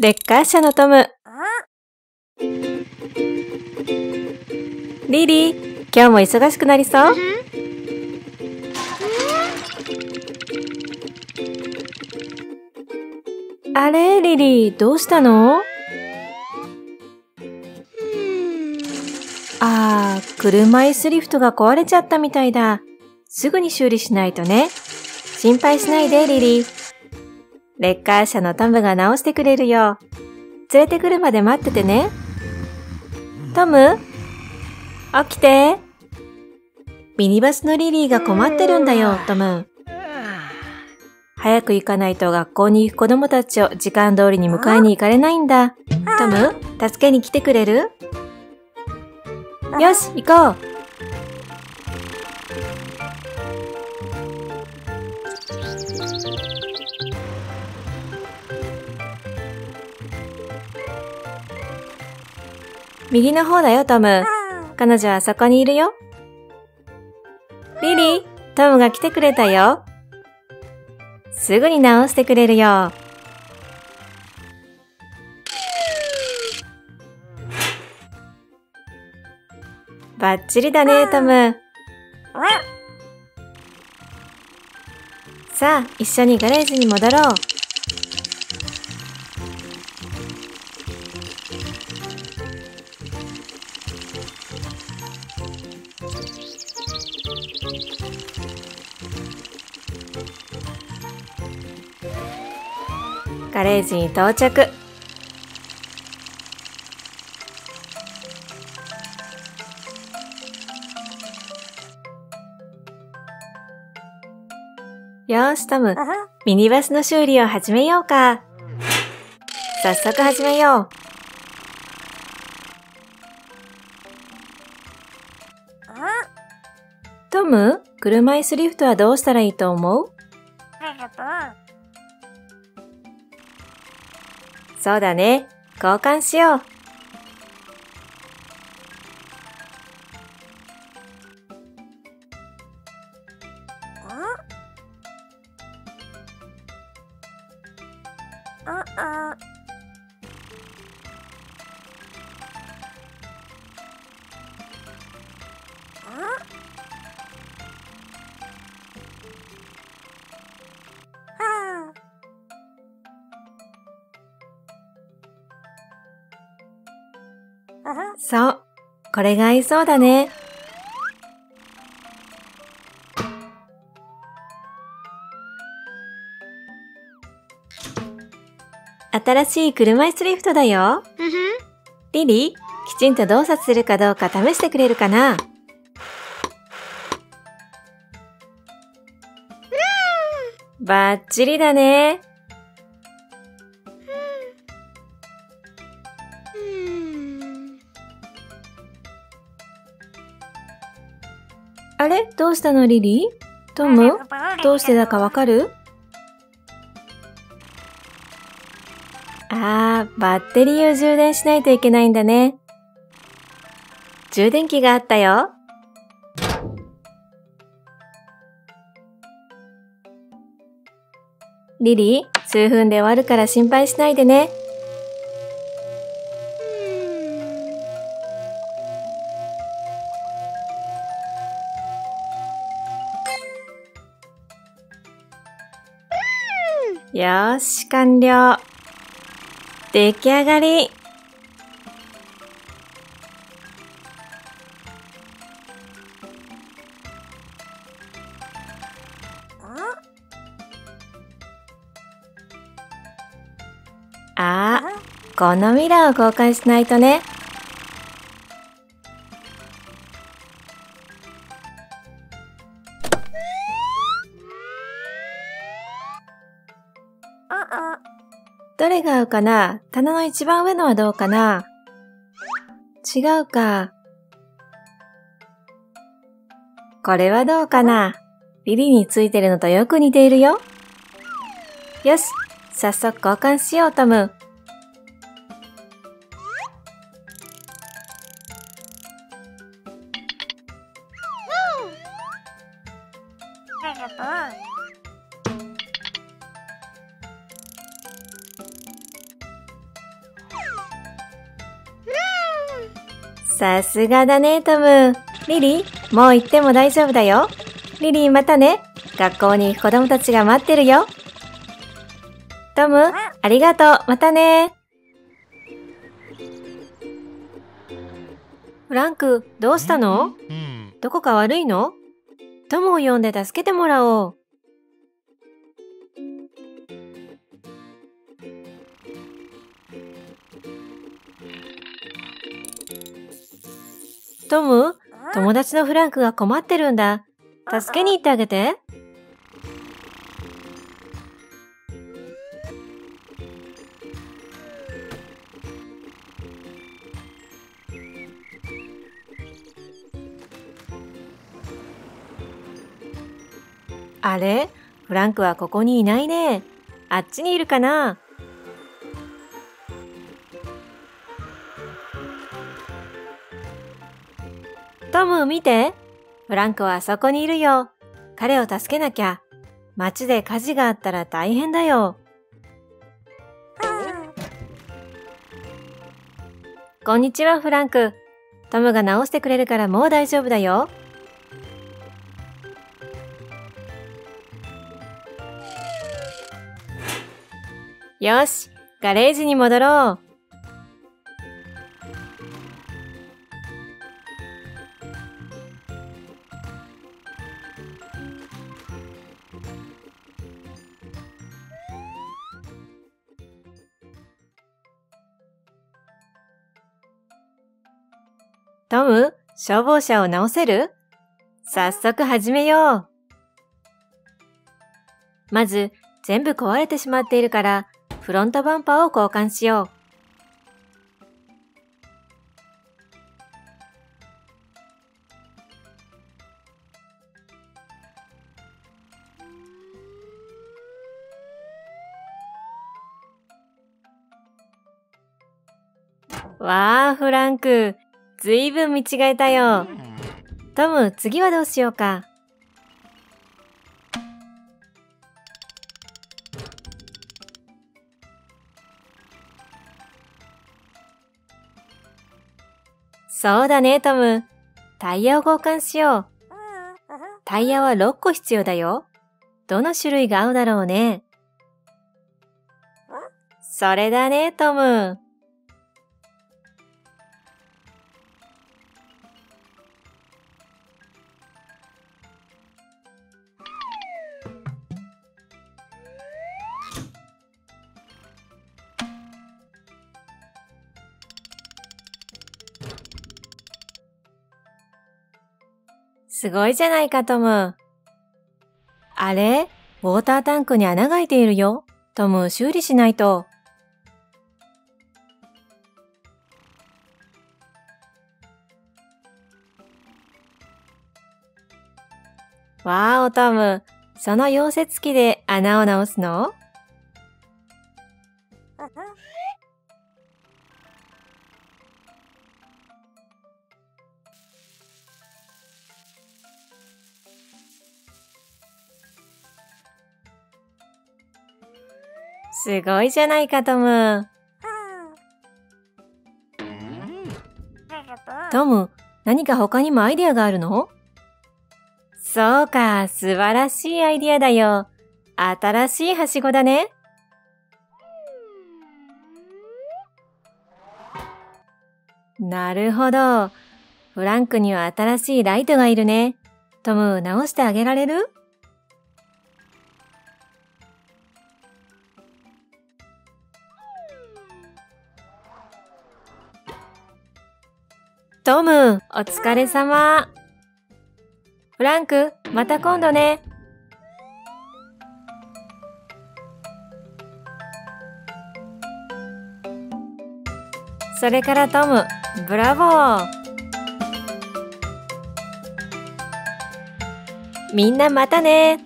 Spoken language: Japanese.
レッカー車のトム。リリー、今日も忙しくなりそう？あれ、リリー、どうしたの？ああ、車椅子リフトが壊れちゃったみたいだ。すぐに修理しないとね。心配しないで、リリー。レッカー車のトムが直してくれるよ。連れてくるまで待っててね。トム起きて。ミニバスのリリーが困ってるんだよ、トム。早く行かないと学校に行く子供たちを時間通りに迎えに行かれないんだ。トム、助けに来てくれる？よし、行こう。右の方だよ、トム。彼女はそこにいるよ。リリー、トムが来てくれたよ。すぐに直してくれるよ。バッチリだね、トム。さあ、一緒にガレージに戻ろう。ガレージに到着。よーし、トム。ミニバスの修理を始めようか。早速始めよう。トム、車椅子リフトはどうしたらいいと思うそうだね。交換しよう。そう。これが合いそうだね。新しい車椅子リフトだよ。リリー、きちんと動作するかどうか試してくれるかな？バッチリだね。あれ？どうしたの？リリー？トム？どうしてだかわかる？あー、バッテリーを充電しないといけないんだね。充電器があったよ。リリー、数分で終わるから心配しないでね。よーし、完了。出来上がり。あー、このミラーを交換しないとね。かな？棚の一番上のはどうかな？違うか。これはどうかな？ビリについてるのとよく似ているよ。よし、早速交換しよう、トム。さすがだね、トム。リリー、もう行っても大丈夫だよ。リリーまたね。学校に子供たちが待ってるよ。トム、ありがとう。またね。フランク、どうしたの？どこか悪いの？トムを呼んで助けてもらおう。トム、友達のフランクが困ってるんだ。助けに行ってあげて。あれ？フランクはここにいないね。あっちにいるかな？トム、見て。フランクはあそこにいるよ。彼を助けなきゃ。街で火事があったら大変だよ。こんにちは、フランク。トムが直してくれるからもう大丈夫だよ。よし、ガレージに戻ろう。トム、消防車を直せる？早速始めよう。まず、全部壊れてしまっているから、フロントバンパーを交換しよう。わあ、フランク。ずいぶん見違えたよ。トム、次はどうしようか。そうだね、トム。タイヤを交換しよう。タイヤは6個必要だよ。どの種類が合うだろうね。それだね、トム。すごいじゃないか、トム。あれ？ウォータータンクに穴が開いているよ。トム、修理しないと。わーお、トム。その溶接機で穴を直すの？すごいじゃないか、トム。トム、何か他にもアイデアがあるの？そうか、素晴らしいアイデアだよ。新しいはしごだね。なるほど。フランクには新しいライトがいるね。トム、直してあげられる？トム、お疲れ様。フランク、また今度ね。それからトム、ブラボー。みんなまたね。